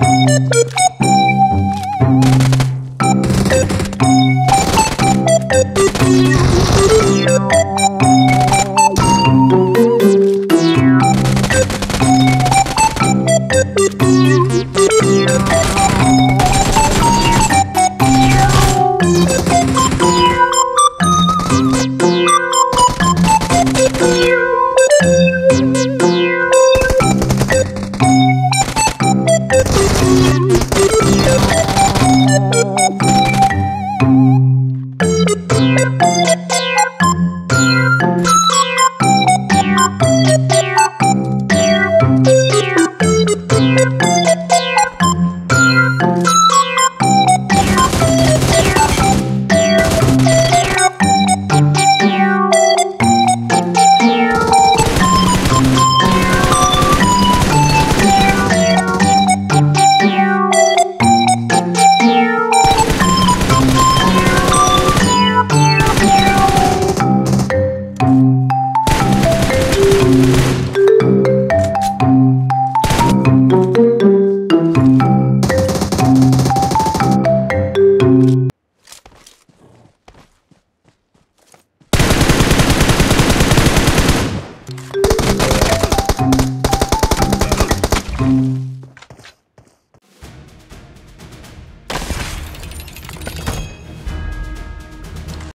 Música